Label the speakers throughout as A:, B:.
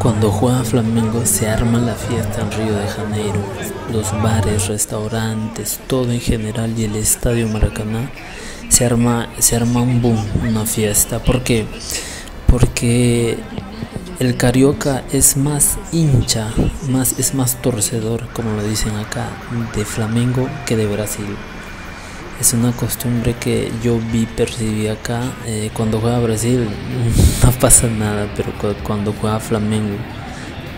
A: Cuando juega Flamengo se arma la fiesta en Río de Janeiro. Los bares, restaurantes, todo en general y el estadio Maracaná se arma, se arma un boom, una fiesta. ¿Por qué? Porque el carioca es más hincha, más, es más torcedor, como lo dicen acá, de Flamengo que de Brasil. Es una costumbre que yo vi, percibí acá. Eh, cuando juega Brasil no pasa nada, pero cuando juega Flamengo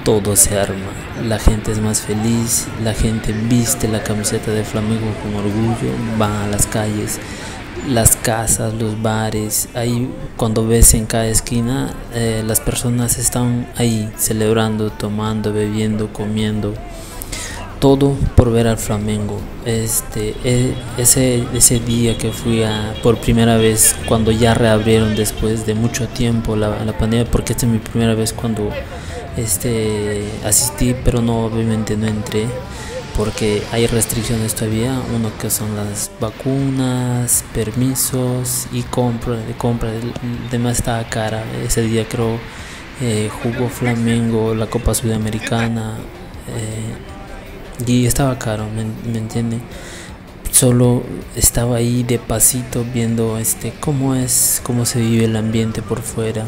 A: todo se arma. La gente es más feliz, la gente viste la camiseta de Flamengo con orgullo, van a las calles, las casas, los bares. Ahí cuando ves en cada esquina, eh, las personas están ahí celebrando, tomando, bebiendo, comiendo todo por ver al Flamengo. Este, e, ese, ese día que fui a, por primera vez, cuando ya reabrieron después de mucho tiempo la, la pandemia, porque esta es mi primera vez cuando este, asistí, pero no, obviamente no entré, porque hay restricciones todavía, uno que son las vacunas, permisos y compra, compra, demás está cara. Ese día creo eh, jugó Flamengo, la Copa Sudamericana. Eh, y estaba caro, ¿me, me entiende? Solo estaba ahí de pasito viendo este cómo es, cómo se vive el ambiente por fuera,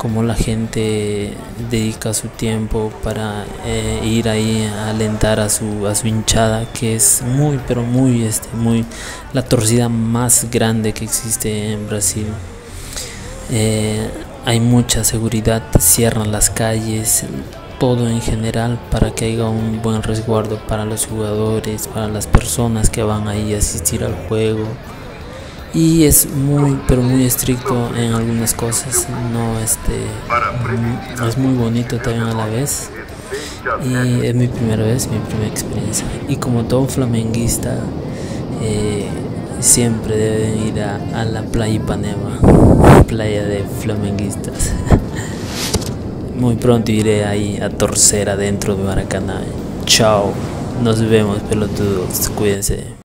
A: cómo la gente dedica su tiempo para eh, ir ahí a alentar a su, a su hinchada, que es muy, pero muy, este, muy, la torcida más grande que existe en Brasil. Eh, hay mucha seguridad, cierran las calles, todo en general para que haya un buen resguardo para los jugadores, para las personas que van ahí a asistir al juego. Y es muy, pero muy estricto en algunas cosas, no este, mm, es muy bonito también a la vez. Y es mi primera vez, mi primera experiencia. Y como todo flamenguista, eh, siempre deben ir a, a la playa Ipanema, playa de flamenguistas. Muy pronto iré ahí a torcer adentro de Maracaná. Chao. Nos vemos, pelotudos. Cuídense.